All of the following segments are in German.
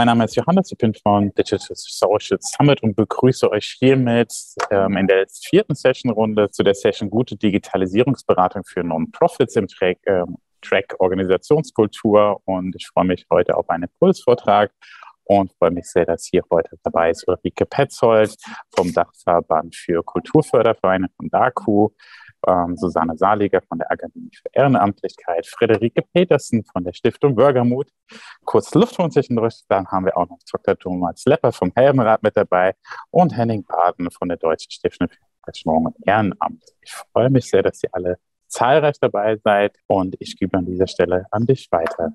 Mein Name ist Johannes, ich bin von Digital Social Summit und begrüße euch hiermit ähm, in der vierten Session-Runde zu der Session Gute Digitalisierungsberatung für Non-Profits im Track, äh, Track Organisationskultur. Und ich freue mich heute auf einen Impulsvortrag und freue mich sehr, dass hier heute dabei ist Ulrike Petzold vom Dachverband für Kulturfördervereine von DAKU, ähm, Susanne Saliger von der Akademie für Ehrenamtlichkeit, Friederike Petersen von der Stiftung Bürgermut, kurz Lufthundzwischendurch, dann haben wir auch noch Dr. Thomas Lepper vom Heldenrat mit dabei und Henning Baden von der Deutschen Stiftung für Engagement und Ehrenamt. Ich freue mich sehr, dass ihr alle zahlreich dabei seid und ich gebe an dieser Stelle an dich weiter.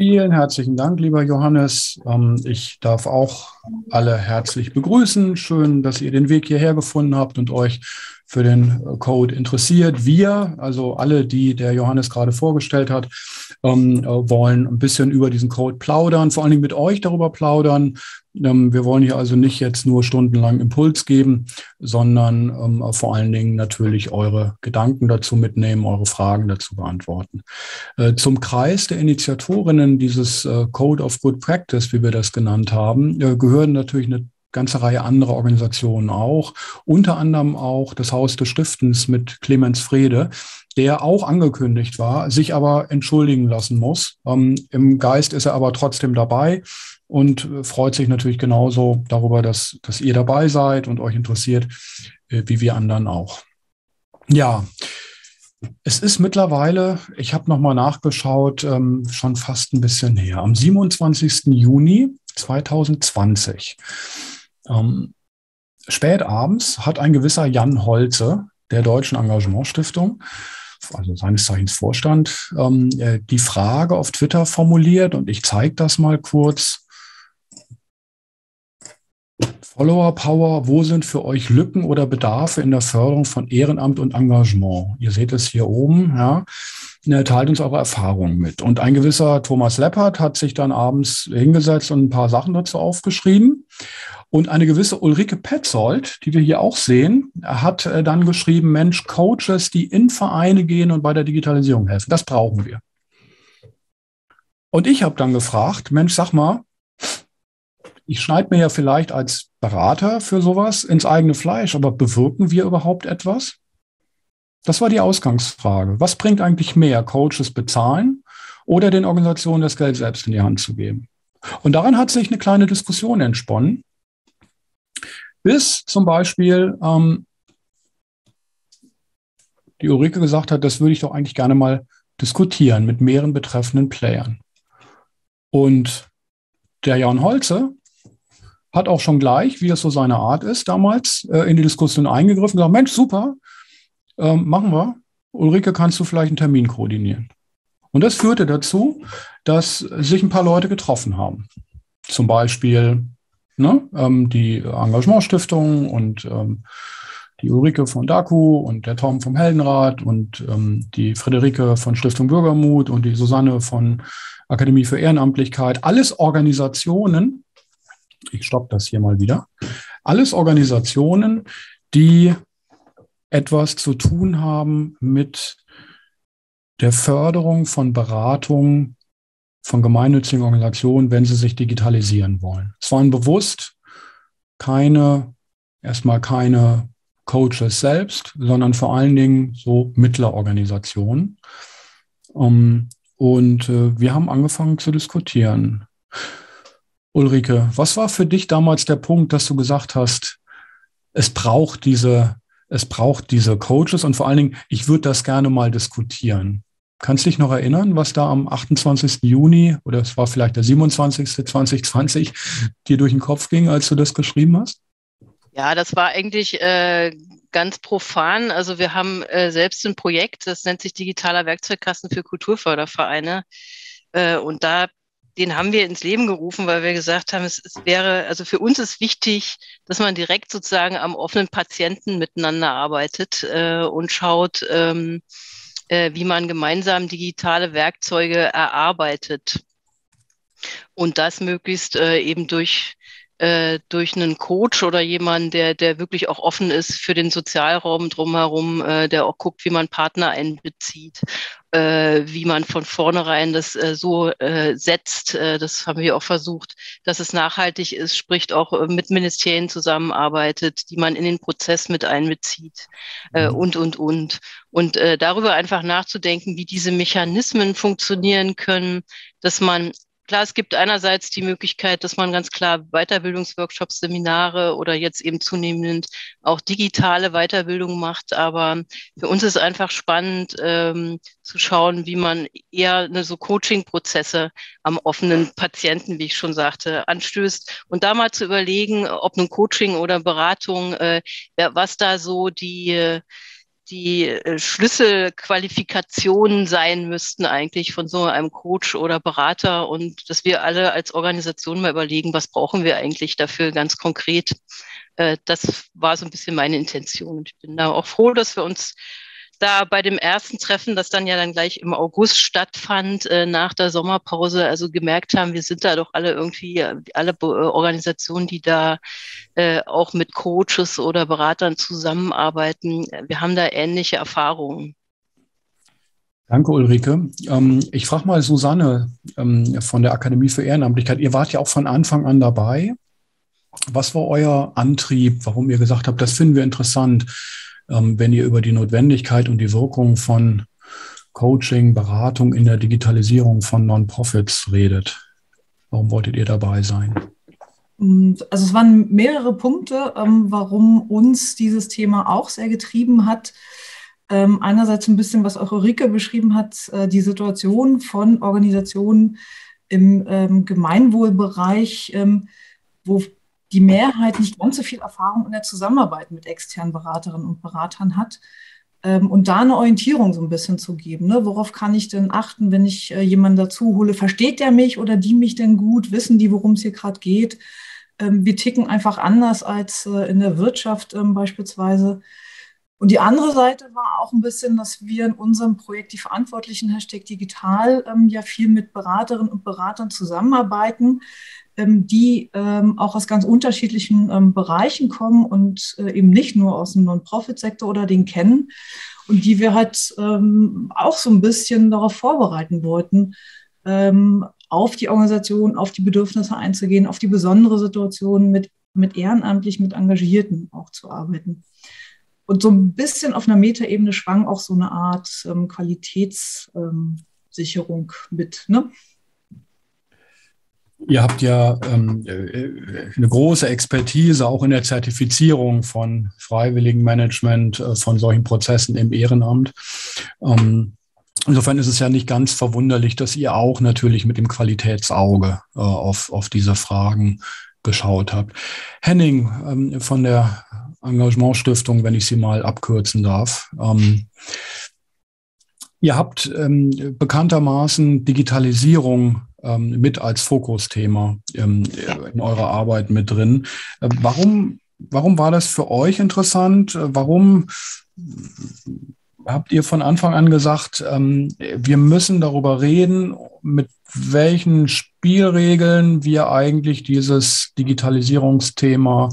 Vielen herzlichen Dank, lieber Johannes. Ähm, ich darf auch alle herzlich begrüßen. Schön, dass ihr den Weg hierher gefunden habt und euch für den Code interessiert. Wir, also alle, die der Johannes gerade vorgestellt hat, ähm, wollen ein bisschen über diesen Code plaudern, vor allen Dingen mit euch darüber plaudern. Ähm, wir wollen hier also nicht jetzt nur stundenlang Impuls geben, sondern ähm, vor allen Dingen natürlich eure Gedanken dazu mitnehmen, eure Fragen dazu beantworten. Äh, zum Kreis der Initiatorinnen dieses äh, Code of Good Practice, wie wir das genannt haben, äh, gehören natürlich eine ganze Reihe anderer Organisationen auch, unter anderem auch das Haus des Stiftens mit Clemens Frede, der auch angekündigt war, sich aber entschuldigen lassen muss. Ähm, Im Geist ist er aber trotzdem dabei und freut sich natürlich genauso darüber, dass, dass ihr dabei seid und euch interessiert, äh, wie wir anderen auch. Ja, es ist mittlerweile, ich habe nochmal nachgeschaut, ähm, schon fast ein bisschen her. Am 27. Juni 2020 ähm, spät abends hat ein gewisser Jan Holze der Deutschen Engagementstiftung, also seines Zeichens Vorstand, ähm, äh, die Frage auf Twitter formuliert und ich zeige das mal kurz. Follower Power, wo sind für euch Lücken oder Bedarfe in der Förderung von Ehrenamt und Engagement? Ihr seht es hier oben, ja. Teilt uns eure Erfahrungen mit. Und ein gewisser Thomas Leppert hat sich dann abends hingesetzt und ein paar Sachen dazu aufgeschrieben. Und eine gewisse Ulrike Petzold, die wir hier auch sehen, hat äh, dann geschrieben, Mensch, Coaches, die in Vereine gehen und bei der Digitalisierung helfen, das brauchen wir. Und ich habe dann gefragt, Mensch, sag mal, ich schneide mir ja vielleicht als Berater für sowas ins eigene Fleisch, aber bewirken wir überhaupt etwas? Das war die Ausgangsfrage. Was bringt eigentlich mehr, Coaches bezahlen oder den Organisationen das Geld selbst in die Hand zu geben? Und daran hat sich eine kleine Diskussion entsponnen. Bis zum Beispiel ähm, die Ulrike gesagt hat, das würde ich doch eigentlich gerne mal diskutieren mit mehreren betreffenden Playern. Und der Jan Holze hat auch schon gleich, wie es so seine Art ist, damals äh, in die Diskussion eingegriffen und gesagt, Mensch, super, ähm, machen wir. Ulrike, kannst du vielleicht einen Termin koordinieren? Und das führte dazu, dass sich ein paar Leute getroffen haben. Zum Beispiel Ne? Ähm, die Engagementstiftung und ähm, die Ulrike von DAKU und der Tom vom Heldenrat und ähm, die Friederike von Stiftung Bürgermut und die Susanne von Akademie für Ehrenamtlichkeit. Alles Organisationen, ich stoppe das hier mal wieder, alles Organisationen, die etwas zu tun haben mit der Förderung von Beratung von gemeinnützigen Organisationen, wenn sie sich digitalisieren wollen. Es waren bewusst keine, erstmal keine Coaches selbst, sondern vor allen Dingen so Mittlerorganisationen. Um, und äh, wir haben angefangen zu diskutieren. Ulrike, was war für dich damals der Punkt, dass du gesagt hast, es braucht diese, es braucht diese Coaches und vor allen Dingen, ich würde das gerne mal diskutieren. Kannst du dich noch erinnern, was da am 28. Juni oder es war vielleicht der 27. 2020 dir durch den Kopf ging, als du das geschrieben hast? Ja, das war eigentlich äh, ganz profan. Also wir haben äh, selbst ein Projekt, das nennt sich Digitaler Werkzeugkasten für Kulturfördervereine. Äh, und da den haben wir ins Leben gerufen, weil wir gesagt haben, es, es, wäre, also für uns ist wichtig, dass man direkt sozusagen am offenen Patienten miteinander arbeitet äh, und schaut, ähm, äh, wie man gemeinsam digitale Werkzeuge erarbeitet. Und das möglichst äh, eben durch äh, durch einen Coach oder jemanden, der, der wirklich auch offen ist für den Sozialraum drumherum, äh, der auch guckt, wie man Partner einbezieht, äh, wie man von vornherein das äh, so äh, setzt. Äh, das haben wir auch versucht, dass es nachhaltig ist, spricht auch äh, mit Ministerien zusammenarbeitet, die man in den Prozess mit einbezieht äh, mhm. und, und, und. Und äh, darüber einfach nachzudenken, wie diese Mechanismen funktionieren können, dass man Klar, es gibt einerseits die Möglichkeit, dass man ganz klar Weiterbildungsworkshops, Seminare oder jetzt eben zunehmend auch digitale Weiterbildung macht. Aber für uns ist einfach spannend ähm, zu schauen, wie man eher eine, so Coaching-Prozesse am offenen Patienten, wie ich schon sagte, anstößt und da mal zu überlegen, ob nun Coaching oder Beratung, äh, was da so die die äh, Schlüsselqualifikationen sein müssten eigentlich von so einem Coach oder Berater und dass wir alle als Organisation mal überlegen, was brauchen wir eigentlich dafür ganz konkret. Äh, das war so ein bisschen meine Intention. Und ich bin da auch froh, dass wir uns da bei dem ersten Treffen, das dann ja dann gleich im August stattfand, äh, nach der Sommerpause, also gemerkt haben, wir sind da doch alle irgendwie, alle äh, Organisationen, die da äh, auch mit Coaches oder Beratern zusammenarbeiten, wir haben da ähnliche Erfahrungen. Danke, Ulrike. Ähm, ich frage mal Susanne ähm, von der Akademie für Ehrenamtlichkeit. Ihr wart ja auch von Anfang an dabei. Was war euer Antrieb, warum ihr gesagt habt, das finden wir interessant? Ähm, wenn ihr über die Notwendigkeit und die Wirkung von Coaching, Beratung in der Digitalisierung von Non-Profits redet. Warum wolltet ihr dabei sein? Also es waren mehrere Punkte, ähm, warum uns dieses Thema auch sehr getrieben hat. Ähm, einerseits ein bisschen, was auch Ulrike beschrieben hat, äh, die Situation von Organisationen im Gemeinwohlbereich, wo die Mehrheit nicht ganz so viel Erfahrung in der Zusammenarbeit mit externen Beraterinnen und Beratern hat. Ähm, und da eine Orientierung so ein bisschen zu geben. Ne? Worauf kann ich denn achten, wenn ich äh, jemanden dazu hole? Versteht der mich oder die mich denn gut? Wissen die, worum es hier gerade geht? Ähm, wir ticken einfach anders als äh, in der Wirtschaft ähm, beispielsweise. Und die andere Seite war auch ein bisschen, dass wir in unserem Projekt die Verantwortlichen Hashtag Digital ähm, ja viel mit Beraterinnen und Beratern zusammenarbeiten, die ähm, auch aus ganz unterschiedlichen ähm, Bereichen kommen und äh, eben nicht nur aus dem Non-Profit-Sektor oder den kennen und die wir halt auch so ein bisschen darauf vorbereiten wollten, auf die Organisation, auf die Bedürfnisse einzugehen, auf die besondere Situation mit, mit ehrenamtlich, mit Engagierten auch zu arbeiten. Und so ein bisschen auf einer Metaebene schwang auch so eine Art ähm, Qualitätssicherung mit. Ne? Ihr habt ja ähm, äh, eine große Expertise auch in der Zertifizierung von Freiwilligenmanagement, äh, von solchen Prozessen im Ehrenamt. Ähm, insofern ist es ja nicht ganz verwunderlich, dass ihr auch natürlich mit dem Qualitätsauge äh, auf, auf diese Fragen geschaut habt. Henning ähm, von der Engagementstiftung, wenn ich sie mal abkürzen darf. Ähm, ihr habt ähm, bekanntermaßen Digitalisierung ähm, mit als Fokusthema ähm, in eurer Arbeit mit drin. Äh, warum, warum war das für euch interessant? Äh, warum habt ihr von Anfang an gesagt, ähm, wir müssen darüber reden, mit welchen Spielregeln wir eigentlich dieses Digitalisierungsthema,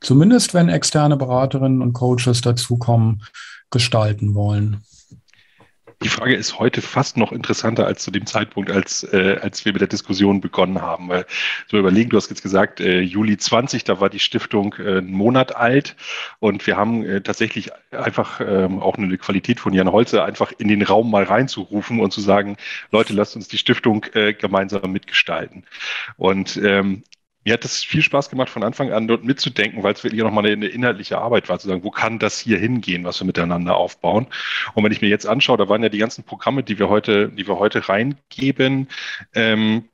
zumindest wenn externe Beraterinnen und Coaches dazukommen, gestalten wollen? Die Frage ist heute fast noch interessanter als zu dem Zeitpunkt, als, äh, als wir mit der Diskussion begonnen haben. Weil so überlegen, du hast jetzt gesagt, äh, Juli 20, da war die Stiftung äh, einen Monat alt und wir haben äh, tatsächlich einfach ähm, auch eine Qualität von Jan Holze einfach in den Raum mal reinzurufen und zu sagen, Leute, lasst uns die Stiftung äh, gemeinsam mitgestalten. Und ähm, mir hat es viel Spaß gemacht, von Anfang an dort mitzudenken, weil es wirklich nochmal eine, eine inhaltliche Arbeit war, zu sagen, wo kann das hier hingehen, was wir miteinander aufbauen. Und wenn ich mir jetzt anschaue, da waren ja die ganzen Programme, die wir heute, die wir heute reingeben, ähm,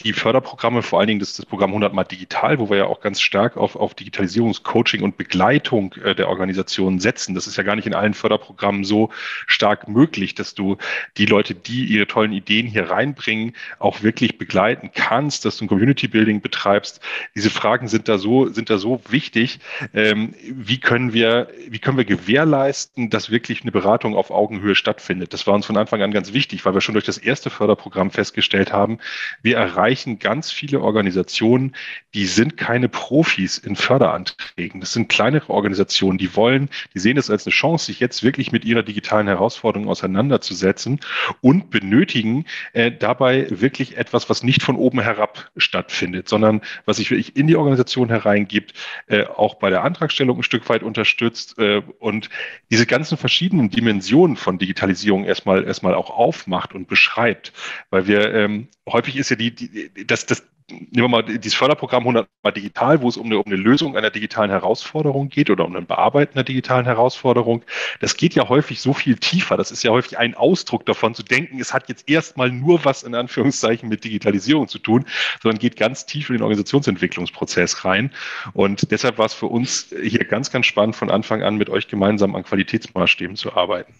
die Förderprogramme, vor allen Dingen das, das Programm 100 mal digital, wo wir ja auch ganz stark auf, auf Digitalisierungscoaching und Begleitung äh, der Organisation setzen. Das ist ja gar nicht in allen Förderprogrammen so stark möglich, dass du die Leute, die ihre tollen Ideen hier reinbringen, auch wirklich begleiten kannst, dass du ein Community Building betreibst. Diese Fragen sind da so, sind da so wichtig. Ähm, wie können wir, wie können wir gewährleisten, dass wirklich eine Beratung auf Augenhöhe stattfindet? Das war uns von Anfang an ganz wichtig, weil wir schon durch das erste Förderprogramm festgestellt haben, wir erreichen ganz viele Organisationen, die sind keine Profis in Förderanträgen. Das sind kleinere Organisationen, die wollen, die sehen es als eine Chance, sich jetzt wirklich mit ihrer digitalen Herausforderung auseinanderzusetzen und benötigen äh, dabei wirklich etwas, was nicht von oben herab stattfindet, sondern was sich wirklich in die Organisation hereingibt, äh, auch bei der Antragstellung ein Stück weit unterstützt äh, und diese ganzen verschiedenen Dimensionen von Digitalisierung erstmal erstmal auch aufmacht und beschreibt, weil wir ähm, häufig ist ja die, die das, das nehmen wir mal dieses Förderprogramm 100 mal digital, wo es um eine, um eine Lösung einer digitalen Herausforderung geht oder um ein Bearbeiten einer digitalen Herausforderung. Das geht ja häufig so viel tiefer. Das ist ja häufig ein Ausdruck davon zu denken, es hat jetzt erstmal nur was in Anführungszeichen mit Digitalisierung zu tun, sondern geht ganz tief in den Organisationsentwicklungsprozess rein. Und deshalb war es für uns hier ganz, ganz spannend, von Anfang an mit euch gemeinsam an Qualitätsmaßstäben zu arbeiten.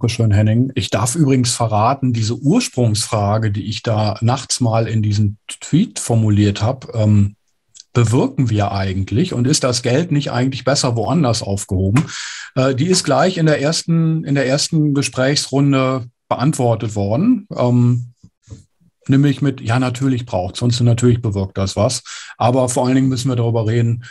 Dankeschön, Henning. Ich darf übrigens verraten, diese Ursprungsfrage, die ich da nachts mal in diesem Tweet formuliert habe, ähm, bewirken wir eigentlich und ist das Geld nicht eigentlich besser woanders aufgehoben? Äh, die ist gleich in der ersten, in der ersten Gesprächsrunde beantwortet worden. Ähm, nämlich mit, ja, natürlich braucht es uns, natürlich bewirkt das was. Aber vor allen Dingen müssen wir darüber reden,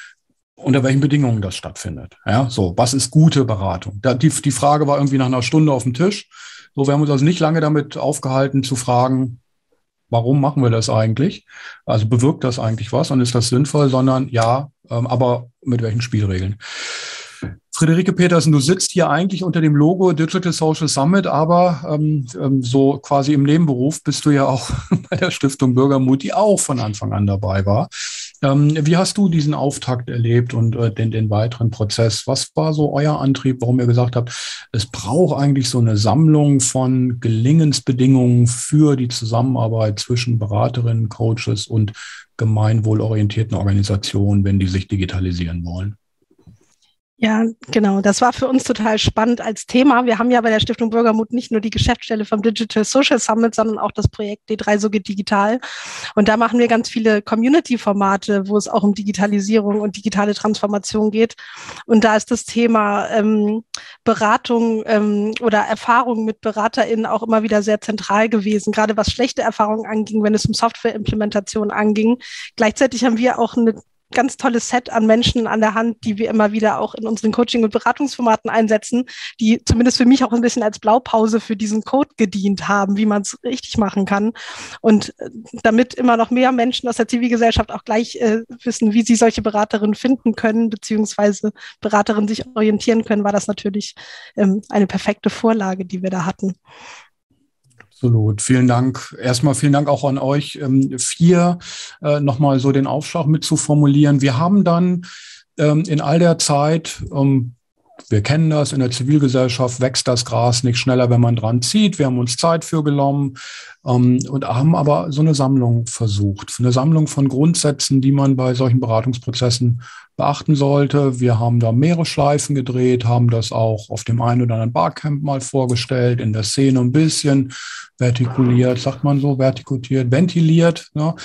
unter welchen Bedingungen das stattfindet. Ja, so, was ist gute Beratung? Da, die, die Frage war irgendwie nach einer Stunde auf dem Tisch. So, wir haben uns also nicht lange damit aufgehalten zu fragen, warum machen wir das eigentlich? Also bewirkt das eigentlich was und ist das sinnvoll, sondern ja, ähm, aber mit welchen Spielregeln? Friederike Petersen, du sitzt hier eigentlich unter dem Logo Digital Social Summit, aber ähm, ähm so quasi im Nebenberuf bist du ja auch bei der Stiftung Bürgermut, die auch von Anfang an dabei war. Ähm, wie hast du diesen Auftakt erlebt und äh, den, den weiteren Prozess? Was war so euer Antrieb, warum ihr gesagt habt, es braucht eigentlich so eine Sammlung von Gelingensbedingungen für die Zusammenarbeit zwischen Beraterinnen, Coaches und gemeinwohlorientierten Organisationen, wenn die sich digitalisieren wollen? Ja, genau. Das war für uns total spannend als Thema. Wir haben ja bei der Stiftung Bürgermut nicht nur die Geschäftsstelle vom Digital Social Summit, sondern auch das Projekt D3 so geht digital. Und da machen wir ganz viele Community-Formate, wo es auch um Digitalisierung und digitale Transformation geht. Und da ist das Thema ähm, Beratung ähm, oder Erfahrung mit BeraterInnen auch immer wieder sehr zentral gewesen, gerade was schlechte Erfahrungen anging, wenn es um Softwareimplementation anging. Gleichzeitig haben wir auch eine ganz tolles Set an Menschen an der Hand, die wir immer wieder auch in unseren Coaching- und Beratungsformaten einsetzen, die zumindest für mich auch ein bisschen als Blaupause für diesen Code gedient haben, wie man es richtig machen kann. Und äh, damit immer noch mehr Menschen aus der Zivilgesellschaft auch gleich äh, wissen, wie sie solche Beraterinnen finden können, beziehungsweise Beraterinnen sich orientieren können, war das natürlich ähm, eine perfekte Vorlage, die wir da hatten. Absolut. Vielen Dank. Erstmal vielen Dank auch an euch ähm, vier, äh, nochmal so den Aufschlag mit zu formulieren. Wir haben dann ähm, in all der Zeit, ähm, wir kennen das, in der Zivilgesellschaft wächst das Gras nicht schneller, wenn man dran zieht. Wir haben uns Zeit für genommen ähm, und haben aber so eine Sammlung versucht. Eine Sammlung von Grundsätzen, die man bei solchen Beratungsprozessen beachten sollte. Wir haben da mehrere Schleifen gedreht, haben das auch auf dem einen oder anderen Barcamp mal vorgestellt, in der Szene ein bisschen vertikuliert, sagt man so, vertikutiert, ventiliert. Ne?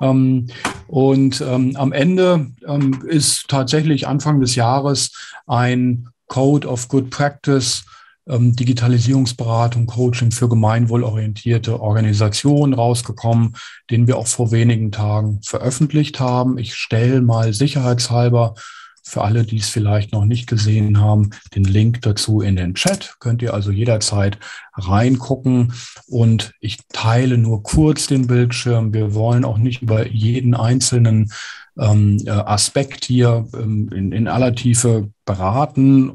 Ähm, und ähm, am Ende ähm, ist tatsächlich Anfang des Jahres ein Code of Good Practice ähm, Digitalisierungsberatung, Coaching für gemeinwohlorientierte Organisationen rausgekommen, den wir auch vor wenigen Tagen veröffentlicht haben. Ich stelle mal sicherheitshalber für alle, die es vielleicht noch nicht gesehen haben, den Link dazu in den Chat. Könnt ihr also jederzeit reingucken. Und ich teile nur kurz den Bildschirm. Wir wollen auch nicht über jeden einzelnen ähm, äh, Aspekt hier ähm, in, in aller Tiefe beraten.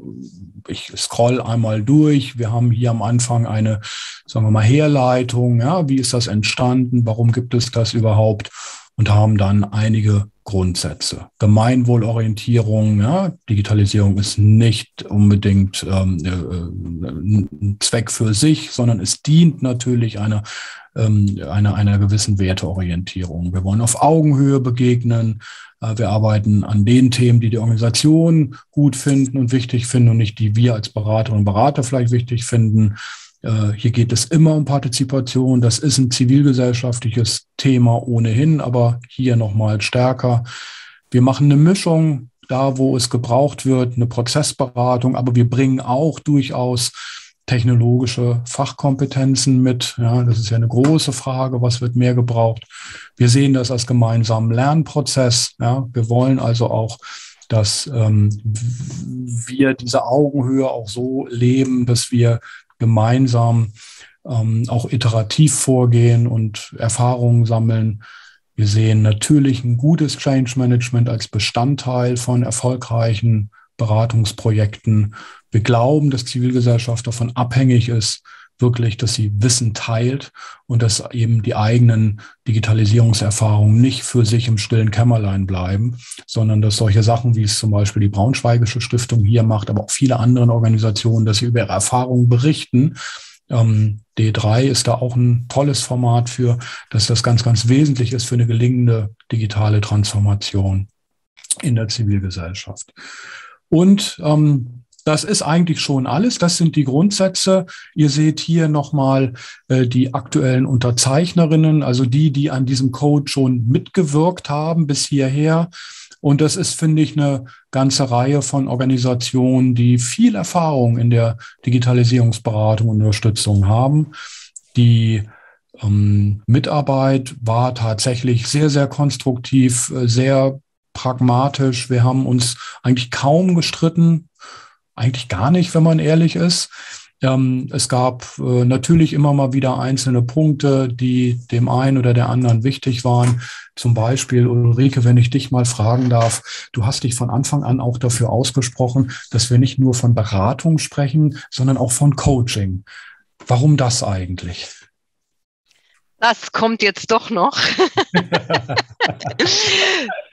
Ich scroll einmal durch. Wir haben hier am Anfang eine, sagen wir mal, Herleitung. Ja, wie ist das entstanden? Warum gibt es das überhaupt? Und haben dann einige Grundsätze. Gemeinwohlorientierung, ja, Digitalisierung ist nicht unbedingt ähm, äh, ein Zweck für sich, sondern es dient natürlich einer, ähm, einer, einer gewissen Werteorientierung. Wir wollen auf Augenhöhe begegnen. Äh, wir arbeiten an den Themen, die die Organisation gut finden und wichtig finden und nicht die wir als Beraterinnen und Berater vielleicht wichtig finden. Äh, hier geht es immer um Partizipation. Das ist ein zivilgesellschaftliches Thema ohnehin, aber hier nochmal stärker. Wir machen eine Mischung da, wo es gebraucht wird, eine Prozessberatung, aber wir bringen auch durchaus technologische Fachkompetenzen mit. Ja, das ist ja eine große Frage, was wird mehr gebraucht. Wir sehen das als gemeinsamen Lernprozess. Ja, wir wollen also auch, dass ähm, wir diese Augenhöhe auch so leben, dass wir gemeinsam ähm, auch iterativ vorgehen und Erfahrungen sammeln. Wir sehen natürlich ein gutes Change Management als Bestandteil von erfolgreichen Beratungsprojekten. Wir glauben, dass Zivilgesellschaft davon abhängig ist, wirklich, dass sie Wissen teilt und dass eben die eigenen Digitalisierungserfahrungen nicht für sich im stillen Kämmerlein bleiben, sondern dass solche Sachen, wie es zum Beispiel die Braunschweigische Stiftung hier macht, aber auch viele andere Organisationen, dass sie über ihre Erfahrungen berichten. Ähm, D3 ist da auch ein tolles Format für, dass das ganz, ganz wesentlich ist für eine gelingende digitale Transformation in der Zivilgesellschaft. Und ähm, das ist eigentlich schon alles. Das sind die Grundsätze. Ihr seht hier nochmal äh, die aktuellen Unterzeichnerinnen, also die, die an diesem Code schon mitgewirkt haben bis hierher. Und das ist, finde ich, eine ganze Reihe von Organisationen, die viel Erfahrung in der Digitalisierungsberatung und Unterstützung haben. Die ähm, Mitarbeit war tatsächlich sehr, sehr konstruktiv, äh, sehr pragmatisch. Wir haben uns eigentlich kaum gestritten, eigentlich gar nicht, wenn man ehrlich ist. Ähm, es gab äh, natürlich immer mal wieder einzelne Punkte, die dem einen oder der anderen wichtig waren. Zum Beispiel, Ulrike, wenn ich dich mal fragen darf, du hast dich von Anfang an auch dafür ausgesprochen, dass wir nicht nur von Beratung sprechen, sondern auch von Coaching. Warum das eigentlich? Das kommt jetzt doch noch.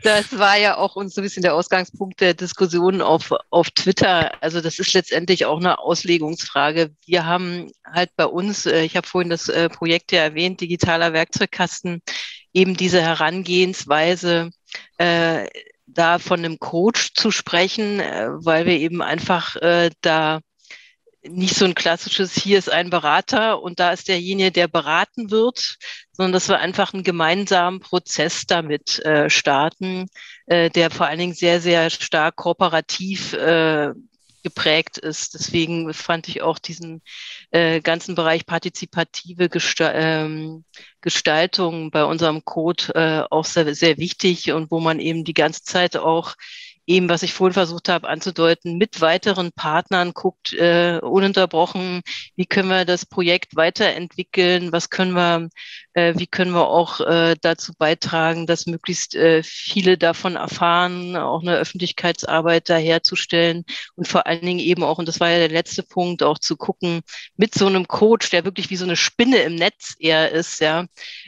das war ja auch uns so ein bisschen der Ausgangspunkt der Diskussion auf, auf Twitter. Also das ist letztendlich auch eine Auslegungsfrage. Wir haben halt bei uns, äh, ich habe vorhin das äh, Projekt ja erwähnt, digitaler Werkzeugkasten, eben diese Herangehensweise, äh, da von einem Coach zu sprechen, äh, weil wir eben einfach äh, da nicht so ein klassisches, hier ist ein Berater und da ist derjenige, der beraten wird, sondern dass wir einfach einen gemeinsamen Prozess damit äh, starten, äh, der vor allen Dingen sehr, sehr stark kooperativ äh, geprägt ist. Deswegen fand ich auch diesen äh, ganzen Bereich partizipative Gesta ähm, Gestaltung bei unserem Code äh, auch sehr, sehr wichtig und wo man eben die ganze Zeit auch eben, was ich vorhin versucht habe anzudeuten, mit weiteren Partnern guckt, äh, ununterbrochen, wie können wir das Projekt weiterentwickeln, was können wir, äh, wie können wir auch äh, dazu beitragen, dass möglichst äh, viele davon erfahren, auch eine Öffentlichkeitsarbeit daherzustellen und vor allen Dingen eben auch, und das war ja der letzte Punkt, auch zu gucken, mit so einem Coach, der wirklich wie so eine Spinne im Netz eher ist, ja,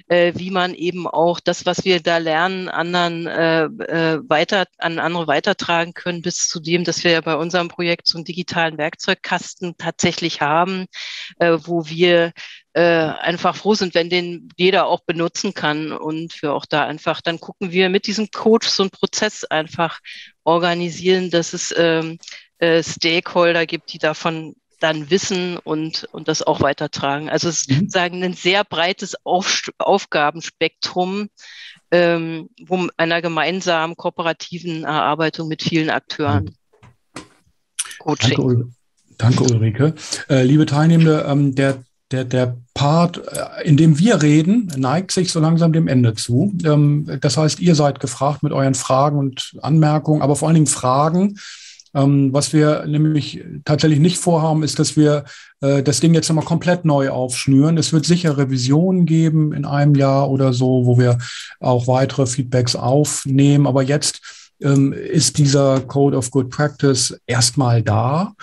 äh, wie man eben auch das, was wir da lernen, anderen äh, äh, weiter, an andere weiter weitertragen können, bis zu dem, dass wir ja bei unserem Projekt so einen digitalen Werkzeugkasten tatsächlich haben, wo wir äh, einfach froh sind, wenn den jeder auch benutzen kann und wir auch da einfach, dann gucken wir mit diesem Coach so einen Prozess einfach organisieren, dass es ähm, äh, Stakeholder gibt, die davon dann wissen und, und das auch weitertragen. Also es ist mhm. sagen ein sehr breites Auf, Aufgabenspektrum, ähm, wo einer gemeinsamen kooperativen Erarbeitung mit vielen Akteuren. Coaching. Danke, Danke Ulrike. Äh, liebe Teilnehmende, ähm, der der, der Part, äh, in dem wir reden, neigt sich so langsam dem Ende zu. Ähm, das heißt, ihr seid gefragt mit euren Fragen und Anmerkungen, aber vor allen Dingen Fragen, ähm, was wir nämlich tatsächlich nicht vorhaben, ist, dass wir äh, das Ding jetzt nochmal komplett neu aufschnüren. Es wird sicher Revisionen geben in einem Jahr oder so, wo wir auch weitere Feedbacks aufnehmen. Aber jetzt ähm, ist dieser Code of Good Practice erstmal da.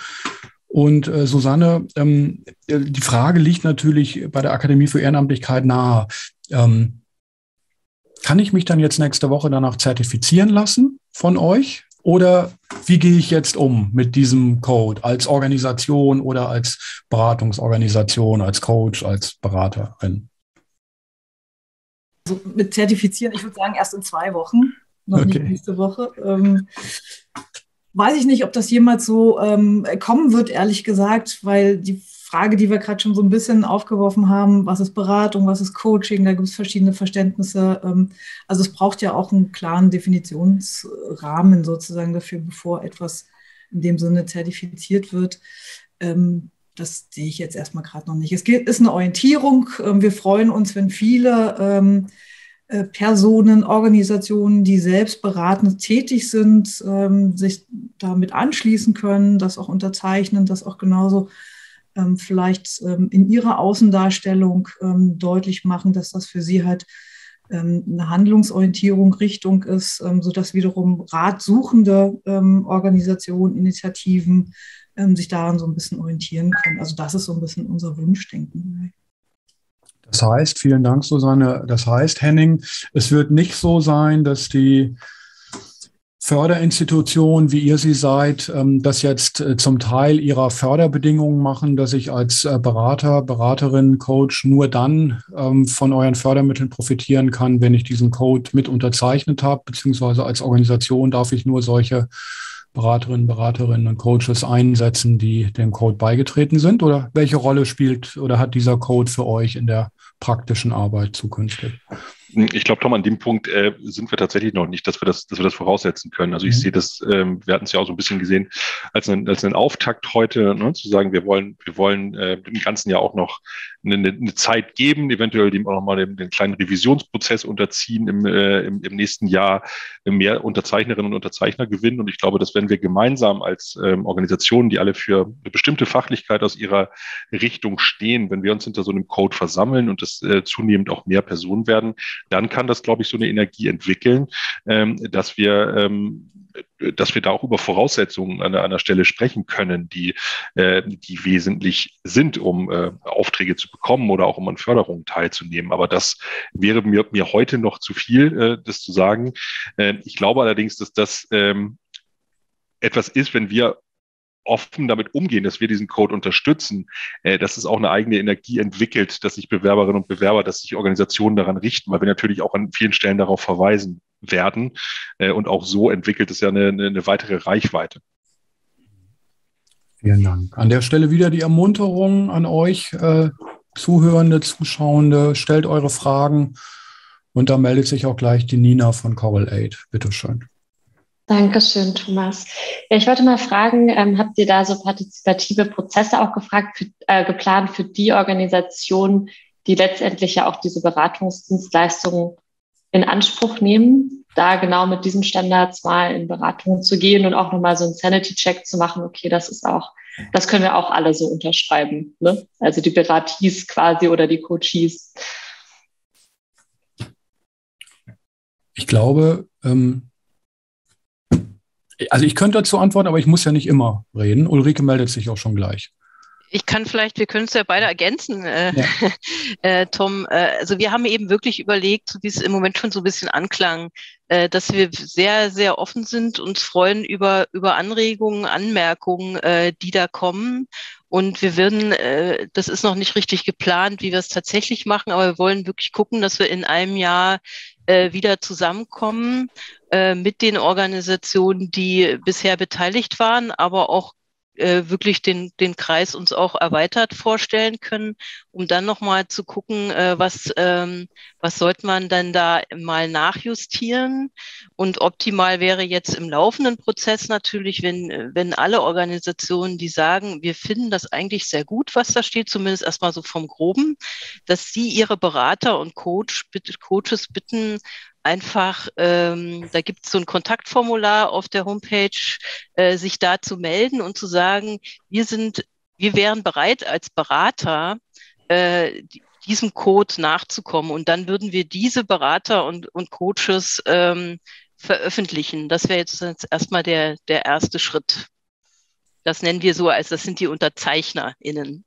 Und äh, Susanne, ähm, die Frage liegt natürlich bei der Akademie für Ehrenamtlichkeit nahe. Ähm, kann ich mich dann jetzt nächste Woche danach zertifizieren lassen von euch? Oder wie gehe ich jetzt um mit diesem Code als Organisation oder als Beratungsorganisation, als Coach, als Beraterin? Also mit Zertifizieren, ich würde sagen, erst in zwei Wochen, noch okay. nicht nächste Woche. Ähm, weiß ich nicht, ob das jemals so ähm, kommen wird, ehrlich gesagt, weil die Frage, die wir gerade schon so ein bisschen aufgeworfen haben, was ist Beratung, was ist Coaching, da gibt es verschiedene Verständnisse. Ähm, also es braucht ja auch einen klaren Definitionsrahmen sozusagen dafür, bevor etwas in dem Sinne zertifiziert wird. Ähm, das sehe ich jetzt erstmal gerade noch nicht. Es ist eine Orientierung. Ähm, wir freuen uns, wenn viele ähm, äh, Personen, Organisationen, die selbst beratend tätig sind, ähm, sich damit anschließen können, das auch unterzeichnen, das auch genauso vielleicht in ihrer Außendarstellung deutlich machen, dass das für sie halt eine Handlungsorientierung, Richtung ist, sodass wiederum ratsuchende Organisationen, Initiativen ähm, sich daran so ein bisschen orientieren können. Also das ist so ein bisschen unser Wunschdenken. Das heißt, vielen Dank, Susanne. Das heißt, Henning, es wird nicht so sein, dass die Förderinstitutionen, wie ihr sie seid, ähm, das jetzt äh, zum Teil ihrer Förderbedingungen machen, dass ich als äh, Berater, Beraterin, Coach nur dann ähm, von euren Fördermitteln profitieren kann, wenn ich diesen Code mit unterzeichnet habe, beziehungsweise als Organisation darf ich nur solche Beraterinnen, Beraterinnen und Coaches einsetzen, die dem Code beigetreten sind? Oder welche Rolle spielt oder hat dieser Code für euch in der praktischen Arbeit zukünftig? Ich glaube, Tom, an dem Punkt äh, sind wir tatsächlich noch nicht, dass wir das, dass wir das voraussetzen können. Also ich mhm. sehe das, ähm, wir hatten es ja auch so ein bisschen gesehen, als, ein, als einen Auftakt heute, ne, zu sagen, wir wollen, wir wollen äh, im ganzen Jahr auch noch eine, eine Zeit geben, eventuell dem auch nochmal den, den kleinen Revisionsprozess unterziehen im, äh, im, im nächsten Jahr mehr Unterzeichnerinnen und Unterzeichner gewinnen. Und ich glaube, dass wenn wir gemeinsam als ähm, Organisationen, die alle für eine bestimmte Fachlichkeit aus ihrer Richtung stehen, wenn wir uns hinter so einem Code versammeln und es äh, zunehmend auch mehr Personen werden, dann kann das, glaube ich, so eine Energie entwickeln, ähm, dass wir ähm, dass wir da auch über Voraussetzungen an einer Stelle sprechen können, die, äh, die wesentlich sind, um äh, Aufträge zu bekommen oder auch um an Förderungen teilzunehmen. Aber das wäre mir, mir heute noch zu viel, äh, das zu sagen. Äh, ich glaube allerdings, dass das ähm, etwas ist, wenn wir offen damit umgehen, dass wir diesen Code unterstützen, äh, dass es auch eine eigene Energie entwickelt, dass sich Bewerberinnen und Bewerber, dass sich Organisationen daran richten, weil wir natürlich auch an vielen Stellen darauf verweisen werden. Äh, und auch so entwickelt es ja eine, eine weitere Reichweite. Vielen Dank. An der Stelle wieder die Ermunterung an euch, äh, Zuhörende, Zuschauende, stellt eure Fragen. Und da meldet sich auch gleich die Nina von Coral Aid. Bitte schön. Dankeschön, Thomas. Ja, ich wollte mal fragen, ähm, habt ihr da so partizipative Prozesse auch gefragt, für, äh, geplant für die Organisationen, die letztendlich ja auch diese Beratungsdienstleistungen in Anspruch nehmen, da genau mit diesen Standards mal in Beratung zu gehen und auch nochmal so einen Sanity-Check zu machen, okay, das ist auch, das können wir auch alle so unterschreiben. Ne? Also die Beratis quasi oder die Coaches. Ich glaube, ähm, also ich könnte dazu antworten, aber ich muss ja nicht immer reden. Ulrike meldet sich auch schon gleich. Ich kann vielleicht, wir können es ja beide ergänzen, äh, ja. äh, Tom. Äh, also wir haben eben wirklich überlegt, so wie es im Moment schon so ein bisschen anklang, äh, dass wir sehr, sehr offen sind, uns freuen über, über Anregungen, Anmerkungen, äh, die da kommen. Und wir würden, äh, das ist noch nicht richtig geplant, wie wir es tatsächlich machen, aber wir wollen wirklich gucken, dass wir in einem Jahr äh, wieder zusammenkommen äh, mit den Organisationen, die bisher beteiligt waren, aber auch äh, wirklich den, den Kreis uns auch erweitert vorstellen können, um dann nochmal zu gucken, äh, was, ähm, was sollte man dann da mal nachjustieren. Und optimal wäre jetzt im laufenden Prozess natürlich, wenn, wenn alle Organisationen, die sagen, wir finden das eigentlich sehr gut, was da steht, zumindest erstmal so vom Groben, dass sie ihre Berater und Coach, Coaches bitten, einfach, ähm, da gibt es so ein Kontaktformular auf der Homepage, äh, sich da zu melden und zu sagen, wir sind, wir wären bereit als Berater, äh, diesem Code nachzukommen. Und dann würden wir diese Berater und, und Coaches ähm, veröffentlichen. Das wäre jetzt, jetzt erstmal der, der erste Schritt. Das nennen wir so, als das sind die UnterzeichnerInnen.